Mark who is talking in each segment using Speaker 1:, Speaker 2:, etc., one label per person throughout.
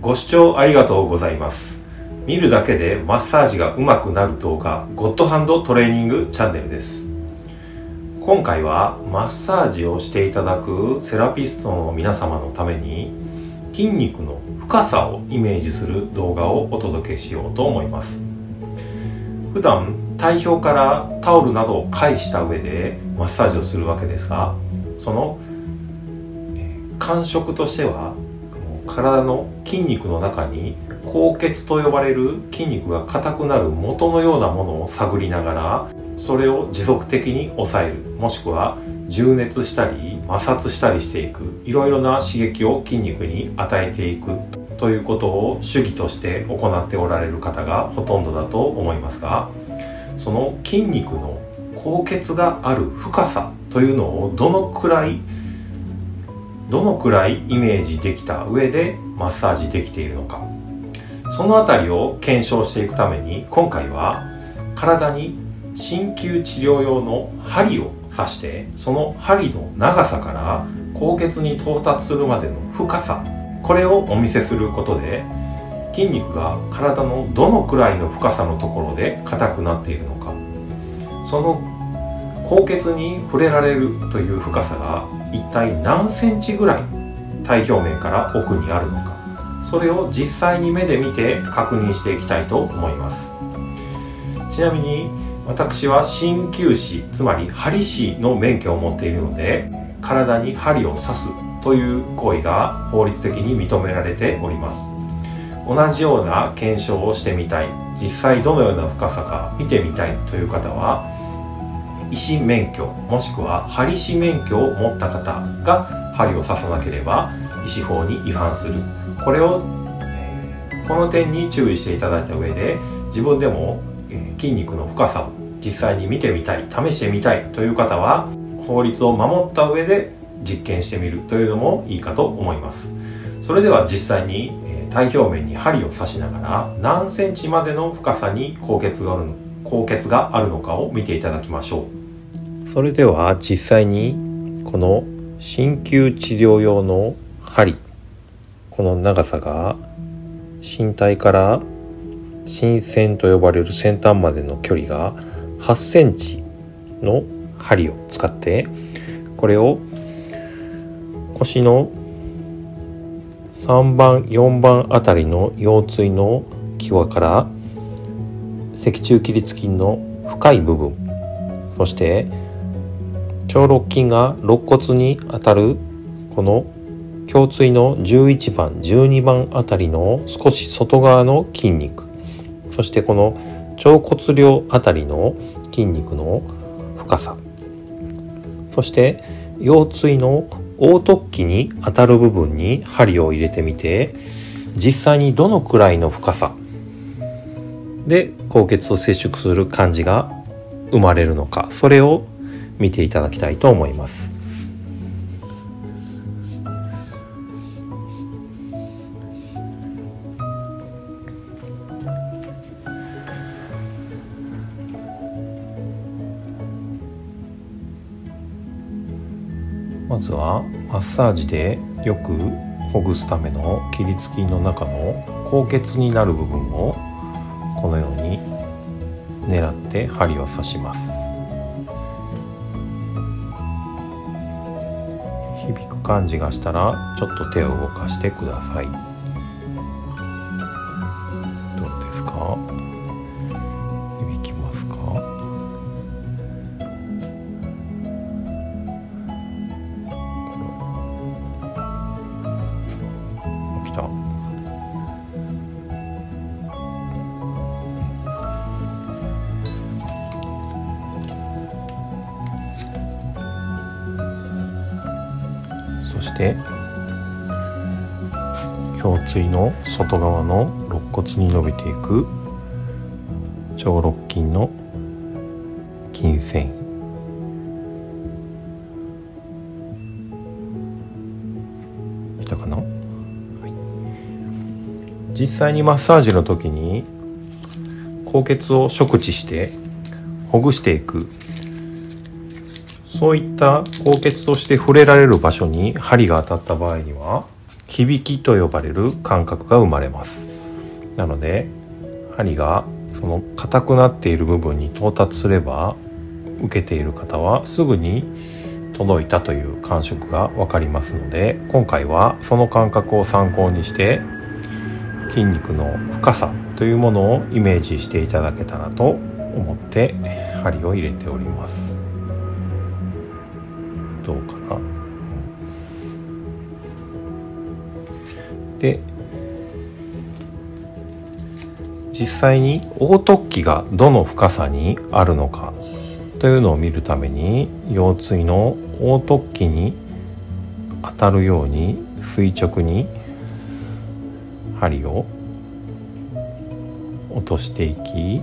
Speaker 1: ご視聴ありがとうございます。見るだけでマッサージが上手くなる動画ゴッドハンドトレーニングチャンネルです。今回はマッサージをしていただくセラピストの皆様のために筋肉の深さをイメージする動画をお届けしようと思います。普段体表からタオルなどを介した上でマッサージをするわけですがその感触としては体の筋肉の中に高血と呼ばれる筋肉が硬くなる元のようなものを探りながらそれを持続的に抑える。もしくは充熱したり摩擦したりしていく。いろいろな刺激を筋肉に与えていく。ということを主義として行っておられる方がほとんどだと思いますがその筋肉の高血がある深さというのをどのくらいどのくらいイメージできた上でマッサージできているのか。そのあたりを検証していくために今回は体に鍼灸治療用の針を刺してその針の長さから高血に到達するまでの深さこれをお見せすることで筋肉が体のどのくらいの深さのところで硬くなっているのかその高血に触れられるという深さが一体何センチぐらい体表面から奥にあるのか。それを実際に目で見て確認していきたいと思います。ちなみに私は鍼灸師つまり針師の免許を持っているので体に針を刺すという行為が法律的に認められております。同じような検証をしてみたい。実際どのような深さか見てみたいという方は医師免許もしくは針師免許を持った方が針を刺さなければ医師法に違反する。これをこの点に注意していただいた上で自分でも筋肉の深さを実際に見てみたい試してみたいという方は法律を守った上で実験してみるというのもいいかと思います。それでは実際に体表面に針を刺しながら何センチまでの深さに高血があるの高血があるのかを見ていただきましょう。それでは実際にこの鍼灸治療用の針この長さが身体から心線と呼ばれる先端までの距離が8センチの針を使ってこれを腰の3番4番あたりの腰椎の際から脊柱起立筋の深い部分そして腸肋筋が肋骨にあたるこの胸椎の11番12番あたりの少し外側の筋肉。そしてこの腸骨量あたりの筋肉の深さ。そして腰椎の横突起に当たる部分に針を入れてみて実際にどのくらいの深さ。で高血を接触する感じが生まれるのか。それを見ていただきたいと思います。まずはマッサージでよくほぐすための起立筋の中の高血になる部分をこのように狙って針を刺します。感じがしたらちょっと手を動かしてください。そして胸椎の外側の肋骨に伸びていく腸肋筋の筋繊維たかな、実際にマッサージの時に高血を触知してほぐしていく。そういった高血として触れられる場所に針が当たった場合には響きと呼ばれる感覚が生まれます。なので針がその硬くなっている部分に到達すれば受けている方はすぐに届いたという感触が分かりますので今回はその感覚を参考にして筋肉の深さというものをイメージしていただけたらと思って針を入れております。どうかな。で実際に凹凸器がどの深さにあるのか。というのを見るために腰椎の凹凸器に当たるように垂直に針を落としていき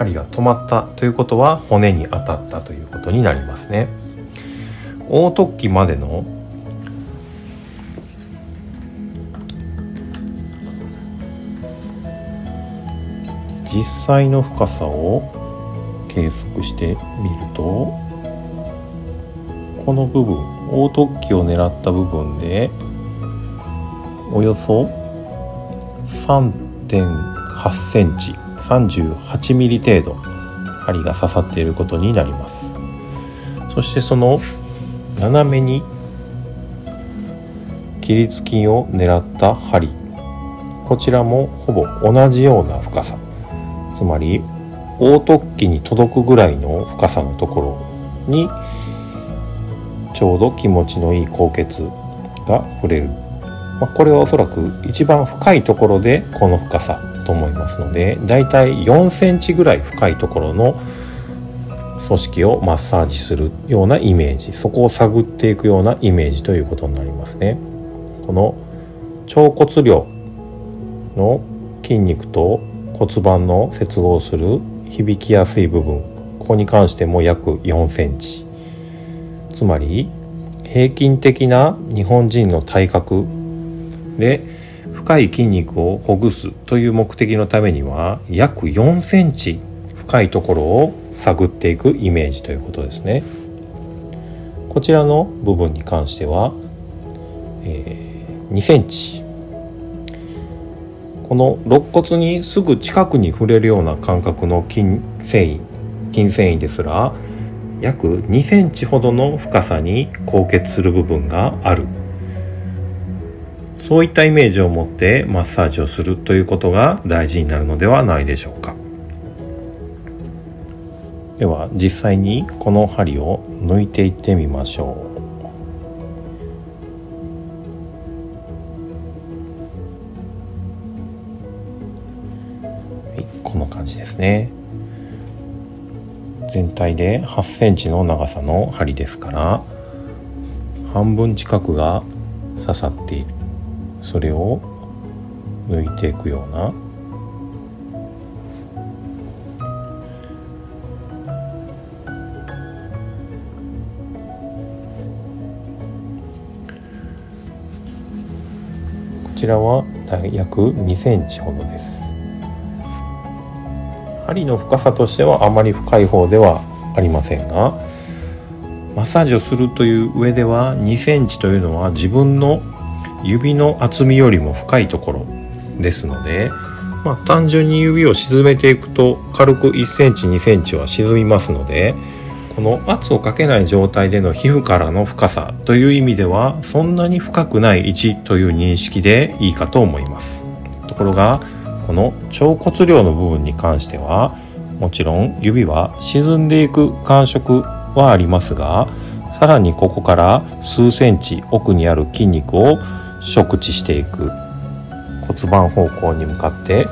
Speaker 1: 針が止まったということは骨に当たったということになりますね。凹凸器までの実際の深さを計測してみるとこの部分凹凸器を狙った部分でおよそ3.8センチ。38ミリ程度針が刺さっていることになります。そしてその斜めに起立筋を狙った針。こちらもほぼ同じような深さ。つまり凹凸器に届くぐらいの深さのところにちょうど気持ちのいい高血が触れる、まあ、これはおそらく一番深いところでこの深さ。と思いますのでだいたい4センチぐらい深いところの組織をマッサージするようなイメージそこを探っていくようなイメージということになりますね。この腸骨量の筋肉と骨盤の接合する響きやすい部分ここに関しても約4センチ。つまり平均的な日本人の体格で深い筋肉をほぐすという目的のためには約4センチ深いところを探っていくイメージということですね。こちらの部分に関しては、えー、2センチ。この肋骨にすぐ近くに触れるような感覚の筋繊維筋繊維ですら約2センチほどの深さに高血する部分がある。そういったイメージを持ってマッサージをするということが大事になるのではないでしょうか。では実際にこの針を抜いていってみましょう。この感じですね。全体で8センチの長さの針ですから半分近くが刺さっている。それを抜いていくような。こちらは約2センチほどです。針の深さとしてはあまり深い方ではありませんがマッサージをするという上では2センチというのは自分の指の厚みよりも深いところですので、まあ、単純に指を沈めていくと軽く1センチ2センチは沈みますのでこの圧をかけない状態での皮膚からの深さという意味ではそんなに深くない位置という認識でいいかと思います。ところがこの腸骨量の部分に関してはもちろん指は沈んでいく感触はありますがさらにここから数センチ奥にある筋肉を触知していく。骨盤方向に向かって。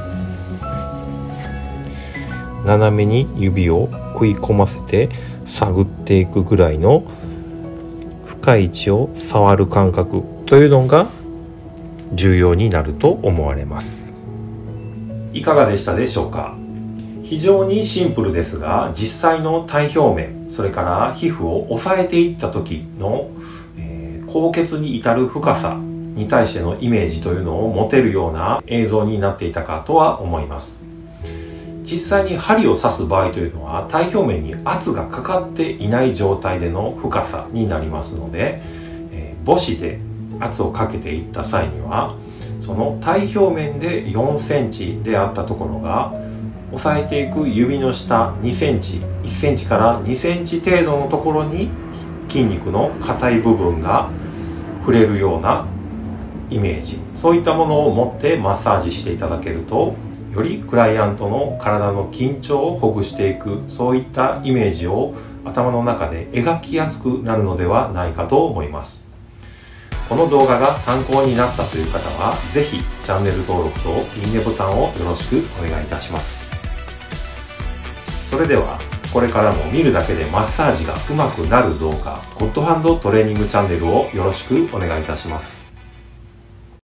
Speaker 1: 斜めに指を食い込ませて探っていくぐらいの深い位置を触る感覚。というのが重要になると思われます。いかがでしたでしょうか？非常にシンプルですが実際の体表面それから皮膚を押さえていった時の、えー、高血に至る深さに対してのイメージというのを持てるような映像になっていたかとは思います。実際に針を刺す場合というのは体表面に圧がかかっていない状態での深さになりますので、えー、母子で圧をかけていった際にはその体表面で4センチであったところが押さえていく指の下2センチ1センチから2センチ程度のところに筋肉の硬い部分が触れるようなイメージ。そういったものを持ってマッサージしていただけるとよりクライアントの体の緊張をほぐしていくそういったイメージを頭の中で描きやすくなるのではないかと思います。この動画が参考になったという方は是非チャンネル登録といいねボタンをよろしくお願いいたします。それではこれからも見るだけでマッサージがうまくなる動画ゴッドハンドトレーニングチャンネルをよろしくお願いいたします。